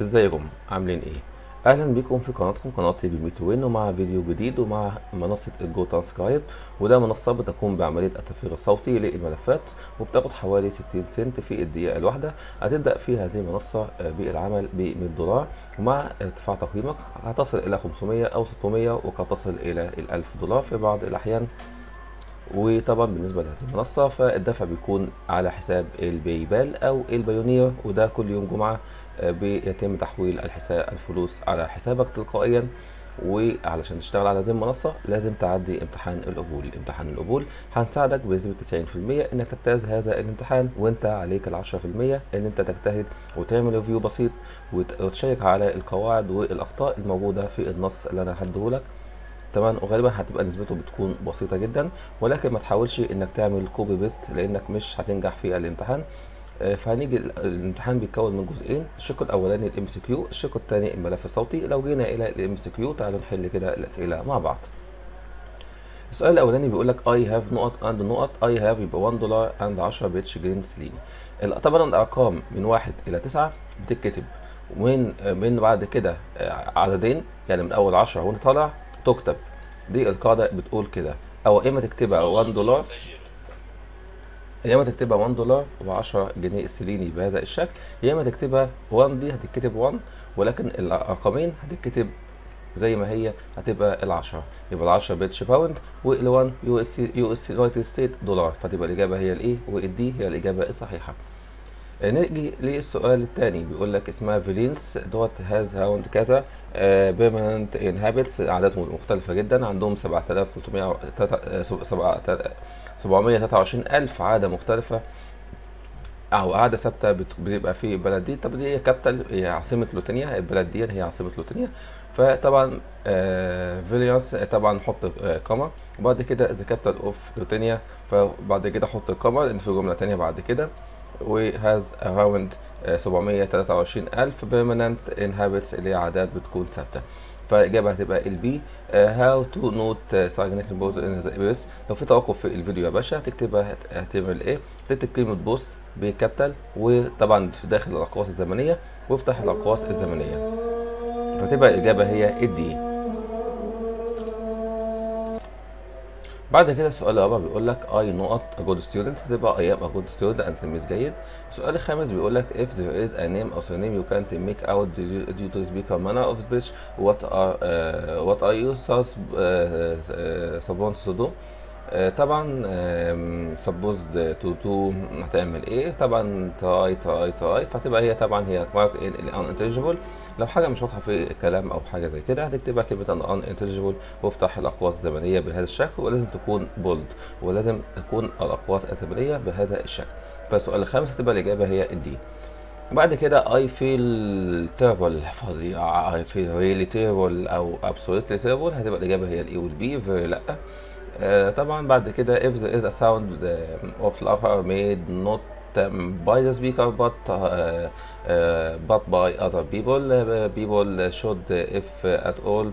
ازيكم؟ عاملين إيه؟ أهلا بكم في قناتكم قناة اليومي وين ومع فيديو جديد ومع منصة ال GoTranscript وده منصة بتقوم بعملية التفريغ الصوتي للملفات وبتاخد حوالي 60 سنت في الدقيقة الواحدة. هتبدأ في هذه المنصة بالعمل ب 100 دولار. ومع ارتفاع تقييمك هتصل إلى 500 أو 600 وقد تصل إلى ال 1000 دولار في بعض الأحيان. وطبعا بالنسبة لهذه المنصة فالدفع بيكون على حساب ال PayPal أو ال Payoneer. وده كل يوم جمعة بيتم تحويل الحساب الفلوس على حسابك تلقائيا. وعلشان تشتغل على هذه المنصة لازم تعدي امتحان القبول. امتحان القبول هنساعدك بنسبة 90% إنك تجتاز هذا الامتحان وإنت عليك ال 10% إن إنت تجتهد وتعمل review بسيط وت check على القواعد والأخطاء الموجودة في النص اللي أنا هديهولك تمام وغالبا هتبقى نسبته بتكون بسيطة جدا ولكن ما تحاولش إنك تعمل copy paste لأنك مش هتنجح في الامتحان. فهنيجي الامتحان بيتكون من جزئين الشق الأولاني ال MCQ الشق الثاني الملف الصوتي لو جينا إلى ال MCQ تعالوا نحل كده الأسئلة مع بعض. السؤال الأولاني بيقول لك I have نقط and نقط I have يبقى 1 دولار and 10 British جنيه استرليني طبعا الارقام من 1 إلى 9 بتتكتب. ومن من بعد كده عددين يعني من أول 10 وانت طالع تكتب. دي القاعدة بتقول كده. أو إما تكتبها 1 دولار يا إما تكتبها 1 دولار و10 جنيه استرليني بهذا الشكل يا إما تكتبها 1 دي هتتكتب 1 ولكن الارقامين هتتكتب زي ما هي هتبقى ال10 يبقى ال10 British pound وال1 US US United State dollar فتبقى الإجابة هي ال A وال D هي الإجابة الصحيحة. نيجي للسؤال الثاني بيقول لك اسمها Vilnius dot has around كذا permanent inhabitants اعداد مختلفة جدا عندهم 7300 723 ألف عادة مختلفة. أو عادة ثابتة بتبقى في البلد دي. طب the capital هي عاصمة لوتينيا البلد دي هي عاصمة لوتينيا. فطبعا آه Vilnius طبعا نحط آه comma وبعد كده the capital of Lithuania. فبعد كده أحط comma لأن في جملة تانية بعد كده. و has around 723 ألف permanent inhabitants اللي هي عادات بتكون ثابتة. فالإجابة هتبقى ال B هاو تو نوت ساينك بوز ان ذا بس لو في توقف في الفيديو يا باشا هتكتبها هتعمل إيه تكتب كلمة بوست بكابيتال وطبعا في داخل الأقواس الزمنية وافتح الأقواس الزمنية. فتبقى الإجابة هي الدي بعد كده السؤال الرابع بيقول لك اي نقط ا جود ستودنت هتبقى اي ام ا جود ستودنت انت تلميذ جيد. السؤال الخامس بيقول لك اف ذير از ا نيم أو سير يو كانت ميك اوت due to speaker manner of speech what are what are you supposed to do طبعا um, supposed to do هتعمل إيه؟ طبعا try try try فتبقى هي طبعا هي mark it unintelligible. لو حاجة مش واضحة في الكلام أو حاجة زي كده هتكتبها كلمة ان انتليجيبل وافتح الأقواس الزمنية بهذا الشكل ولازم تكون bold ولازم تكون الأقواس الزمنية بهذا الشكل. فالسؤال الخامس هتبقى الإجابة هي ال D بعد كده I feel terrible فظيع I feel really terrible أو absolutely terrible هتبقى الإجابة هي ال A وال B very لا. آه طبعا بعد كده if there is a sound of laughter made not by the speaker but uh, uh, but by other people uh, people should if at all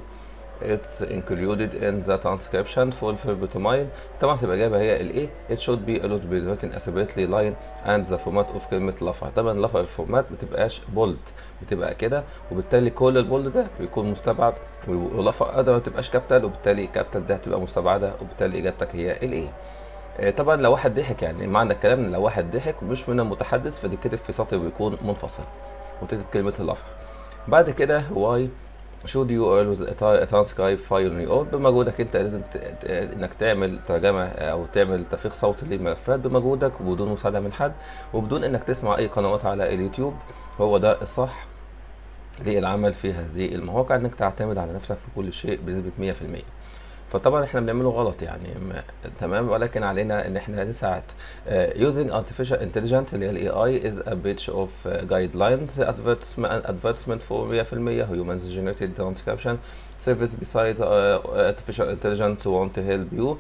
it's included in the transcription for verbatim طبعا تبقى الإجابة هي ال A it should be be written a separately line and the format of كلمة laughter طبعا laughter ال format ما تبقاش bold بتبقى كده. وبالتالي كل ال bold ده بيكون مستبعد. وال laughter ده ما تبقاش capital وبالتالي capital ده هتبقى مستبعدة. وبالتالي إجابتك هي ال A طبعا لو واحد ضحك يعني معنى الكلام لو واحد ضحك مش من المتحدث فتتكتب في سطر بيكون منفصل. وتكتب كلمة اللفظ بعد كده why you always transcribe file on your own بمجهودك أنت لازم إنك تعمل ترجمة أو تعمل تفريغ صوتي للملفات بمجهودك وبدون مساعدة من حد وبدون إنك تسمع أي قنوات على اليوتيوب. هو ده الصح للعمل في هذه المواقع إنك تعتمد على نفسك في كل شيء بنسبة 100% فطبعا إحنا بنعمله غلط يعني. تمام. ولكن علينا إن إحنا نساعد. using artificial intelligent اللي هي ال AI is a breach of guidelines ادفيرتسمنت فور 100% هيومنز جينيريتد ترانسكربشن سيرفيس بيسايد ارتفيشال انتليجنت تو ونت تو هيلب يو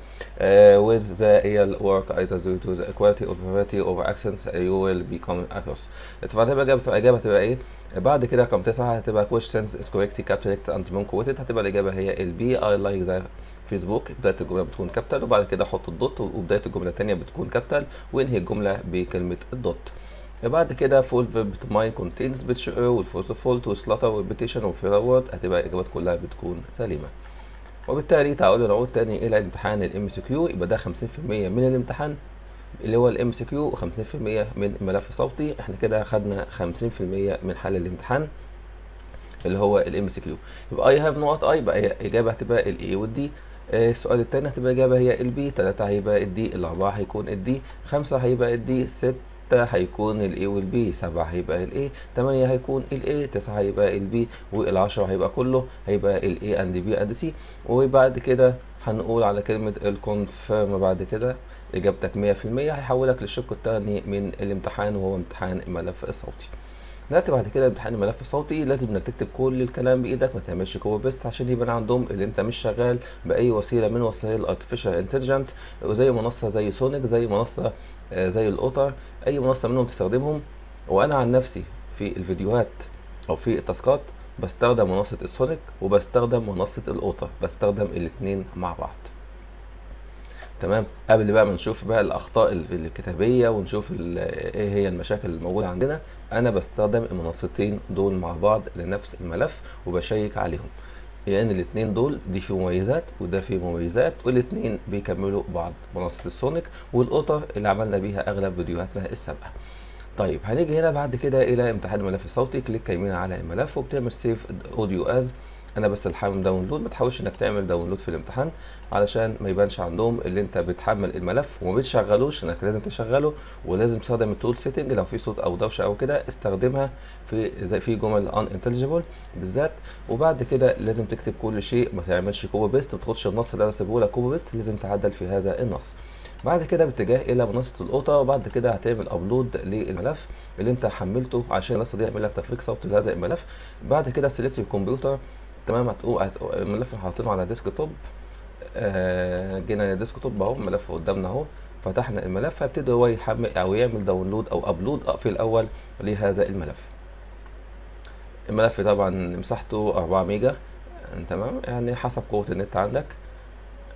ويز ذا اي ال ورك ايزا از تو ذا كواليتي اوف فيريتي اوف اكسنس يو ويل بي كومينج اكروس فهتبقى الاجابه هتبقى إيه؟ بعد كده رقم تسعة هتبقى كويشنز از كوريكتي captured, and moon quoted هتبقى الإجابة هي البي اي لايك ذا فيسبوك بداية الجملة بتكون كابيتال وبعد كده أحط الدوت وبداية الجملة الثانية بتكون كابيتال وانهي الجملة بكلمة الدوت. بعد كده فول فيرب ماين كونتينز بتشر والفورس فول تو سلاتر والبيتيشن وفيرورد هتبقى الاجابات كلها بتكون سليمة. وبالتالي تعالوا نعود تاني إلى امتحان الام سي كيو يبقى ده 50% من الامتحان اللي هو الام سي كيو و50% من ملف صوتي. إحنا كده خدنا 50% من حل الامتحان اللي هو الام سي كيو يبقى اي هاف نقط اي يبقى هي إجابة هتبقى الاي والدي السؤال التاني هتبقى إجابة هي ال B 3 هيبقى ال D الأربعة هيكون ال D 5 هيبقى ال D 6 هيكون ال A وال B 7 هيبقى ال A 8 هيكون ال A 9 هيبقى ال B وال10 هيبقى كله هيبقى ال A and B and C وبعد كده هنقول على كلمة ال confirm بعد كده إجابتك 100% هيحولك للشق الثاني من الامتحان وهو امتحان الملف الصوتي. نأتي بعد كده امتحان الملف الصوتي. لازم انك تكتب كل الكلام بإيدك ما تعملش copy paste عشان يبان عندهم اللي انت مش شغال بأي وسيلة من وسائل ال artificial intelligent وزي منصة زي Sonix زي منصة آه زي ال Otter أي منصة منهم تستخدمهم. وأنا عن نفسي في الفيديوهات أو في ال tasكات بستخدم منصة ال Sonix وبستخدم منصة ال Otter بستخدم الاثنين مع بعض. تمام. قبل بقى ما نشوف بقى الأخطاء الكتابية ونشوف إيه هي المشاكل الموجودة عندنا أنا بستخدم المنصتين دول مع بعض لنفس الملف وبشيك عليهم. لأن يعني الاثنين دول دي فيه مميزات وده فيه مميزات والاثنين بيكملوا بعض منصة ال Sonix وال Otter اللي عملنا بيها أغلب فيديوهاتنا السابقة. طيب هنيجي هنا بعد كده إلى امتحان الملف الصوتي click يمين على الملف وبتعمل save audio as أنا بس الحامل download ما تحاولش إنك تعمل download في الامتحان علشان ما يبانش عندهم اللي أنت بتحمل الملف وما بتشغلوش إنك لازم تشغله ولازم تستخدم ال tool setting لو في صوت أو دوشة أو كده استخدمها في زي في جمل ان انتليجيبل بالذات. وبعد كده لازم تكتب كل شيء ما تعملش copy paste ما تاخدش النص اللي أنا سيبه لك copy paste لازم تعدل في هذا النص. بعد كده باتجاه إلى منصة ال Otter وبعد كده هتعمل upload للملف اللي أنت حملته عشان المنصه دي يعمل لك تفريغ صوتي لهذا الملف. بعد كده select الكمبيوتر تمام هتقول الملف اللي حاطينه على desktop آه جينا desktop اهو الملف قدامنا اهو. فتحنا الملف هيبتدي هو يحمل أو يعمل download أو upload في الأول لهذا الملف. الملف طبعا مساحته 4 ميجا. تمام يعني حسب قوة النت عندك.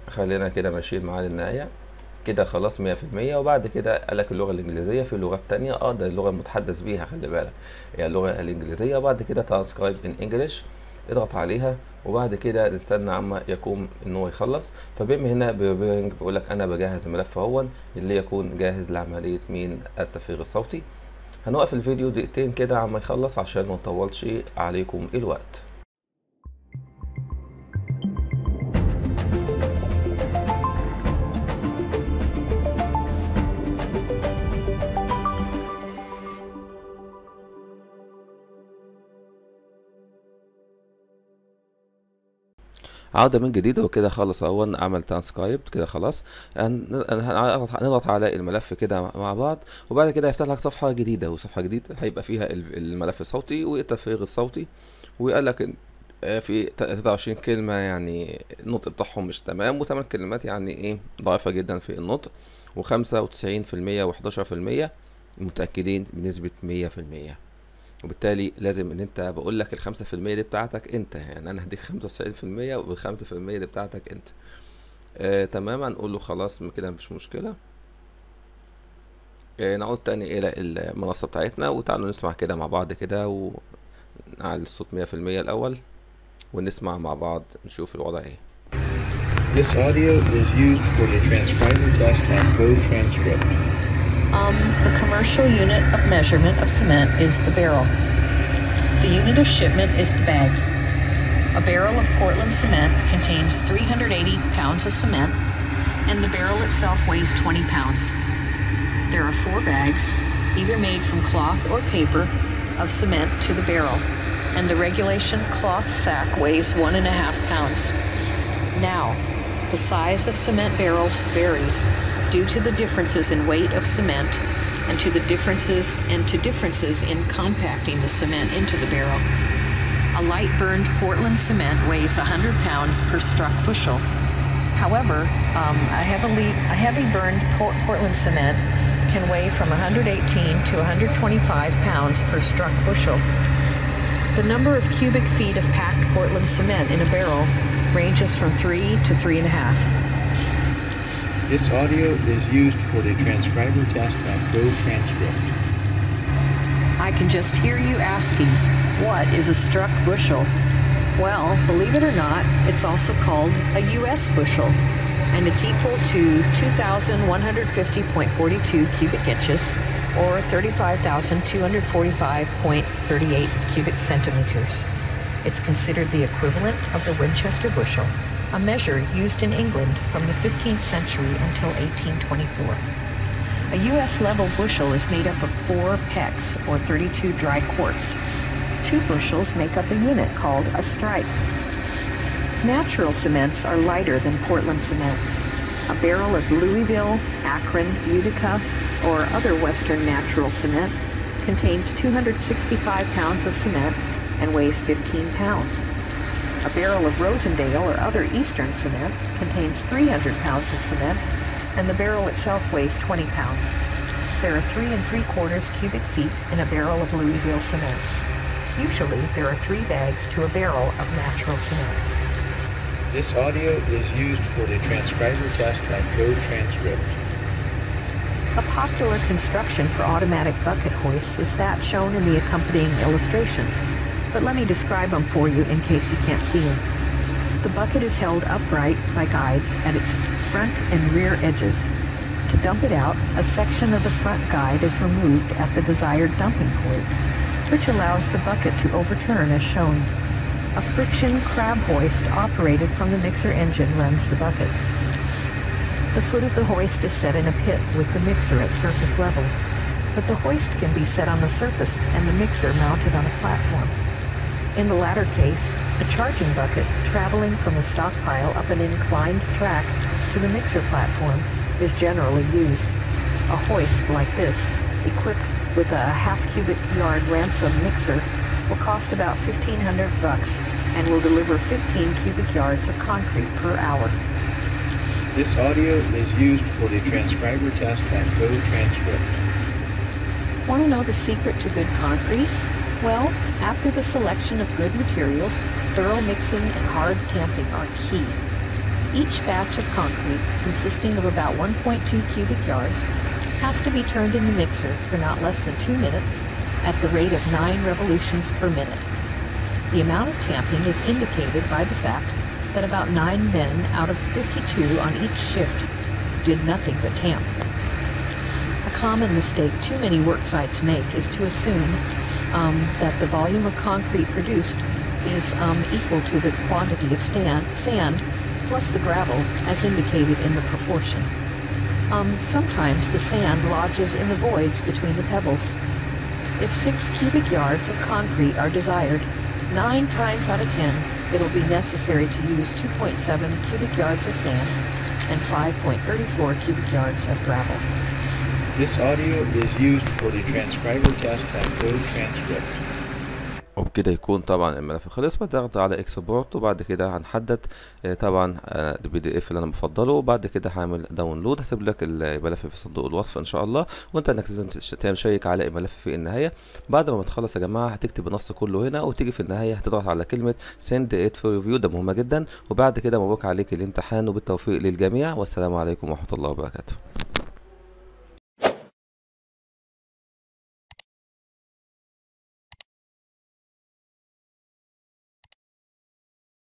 خلينا كده ماشيين معاه للنهاية. كده خلاص 100% وبعد كده قال لك اللغة الإنجليزية. في لغات تانية آه ده اللغة المتحدث بيها خلي بالك. هي يعني اللغة الإنجليزية. وبعد كده ترانسكرايب ان انجلش اضغط عليها وبعد كده نستنى عما يقوم إن هو يخلص. فبما هنا بيقول لك أنا بجهز الملف اهو اللي يكون جاهز لعملية مين التفريغ الصوتي. هنوقف الفيديو دقيقتين كده عما يخلص عشان ما نطولش عليكم الوقت. عودة من جديد وكده خلص أهو عمل ترانسكرايب كده خلاص. هنضغط على الملف كده مع بعض وبعد كده هيفتح لك صفحة جديدة وصفحة جديدة هيبقى فيها الملف الصوتي والتفريغ الصوتي وقال لك في 23 كلمة يعني النطق بتاعهم مش تمام وثمان كلمات يعني إيه ضعيفة جدا في النطق وخمسة وتسعين في المية وحداشر في المية متأكدين بنسبة مية في المية. وبالتالي لازم إن أنت بقول لك في المية دي بتاعتك أنت يعني أنا هديك خمسة وتسعين في المية والخمسة في المية دي بتاعتك أنت. آه تمام هنقول له خلاص كده مفيش مشكلة. آه نعود تاني إلى المنصة بتاعتنا وتعالوا نسمع كده مع بعض كده ونعلي الصوت مية في المية الأول ونسمع مع بعض نشوف الوضع إيه. This audio is used for the transcriber on Go Transcript. Um, the commercial unit of measurement of cement is the barrel. The unit of shipment is the bag. A barrel of Portland cement contains 380 pounds of cement, and the barrel itself weighs 20 pounds. There are four bags, either made from cloth or paper, of cement to the barrel, and the regulation cloth sack weighs one and a half pounds. Now, the size of cement barrels varies due to the differences in weight of cement and to the differences and to differences in compacting the cement into the barrel. A light burned Portland cement weighs 100 pounds per struck bushel. However, um, a heavily a heavy burned Port- Portland cement can weigh from 118 to 125 pounds per struck bushel. The number of cubic feet of packed Portland cement in a barrel ranges from three to three and a half. This audio is used for the transcriber test on Go Transcript. I can just hear you asking, what is a struck bushel? Well, believe it or not, it's also called a U.S. bushel, and it's equal to 2,150.42 cubic inches or 35,245.38 cubic centimeters. It's considered the equivalent of the Winchester bushel, a measure used in England from the 15th century until 1824. A U.S. level bushel is made up of four pecks, or 32 dry quarts. Two bushels make up a unit called a strike. Natural cements are lighter than Portland cement. A barrel of Louisville, Akron, Utica, or other Western natural cement contains 265 pounds of cement and weighs 15 pounds. A barrel of Rosendale or other Eastern cement contains 300 pounds of cement, and the barrel itself weighs 20 pounds. There are three and three quarters cubic feet in a barrel of Louisville cement. Usually, there are three bags to a barrel of natural cement. This audio is used for the transcriber test by Code Transcript. A popular construction for automatic bucket hoists is that shown in the accompanying illustrations, but let me describe them for you in case you can't see them. The bucket is held upright by guides at its front and rear edges. To dump it out, a section of the front guide is removed at the desired dumping point, which allows the bucket to overturn as shown. A friction crab hoist operated from the mixer engine runs the bucket. The foot of the hoist is set in a pit with the mixer at surface level, but the hoist can be set on the surface and the mixer mounted on a platform. In the latter case, a charging bucket traveling from the stockpile up an inclined track to the mixer platform is generally used. A hoist like this, equipped with a half cubic yard ransom mixer, will cost about 1500 bucks and will deliver 15 cubic yards of concrete per hour. This audio is used for the transcriber test by Code Transcript. Want to know the secret to good concrete? Well, after the selection of good materials, thorough mixing and hard tamping are key. Each batch of concrete, consisting of about 1.2 cubic yards, has to be turned in the mixer for not less than two minutes at the rate of 9 revolutions per minute. The amount of tamping is indicated by the fact that about 9 men out of 52 on each shift did nothing but tamp. A common mistake too many work sites make is to assume um, that the volume of concrete produced is um, equal to the quantity of stand, sand plus the gravel as indicated in the proportion. Um, sometimes the sand lodges in the voids between the pebbles. If six cubic yards of concrete are desired, nine times out of ten it'll be necessary to use 2.7 cubic yards of sand and 5.34 cubic yards of gravel. This audio is used for the transcriber test by GoTranscript. وبكده يكون طبعا الملف خلص بضغط على export وبعد كده هنحدد آه، طبعا ال PDF اللي أنا بفضله وبعد كده هعمل download هسيب لك الملف في صندوق الوصف إن شاء الله وأنت إنك لازم تش- تشيك على الملف في النهاية. بعد ما تخلص يا جماعة هتكتب النص كله هنا وتيجي في النهاية هتضغط على كلمة send it for review ده مهمة جدا. وبعد كده مبروك عليك الامتحان وبالتوفيق للجميع والسلام عليكم ورحمة الله وبركاته.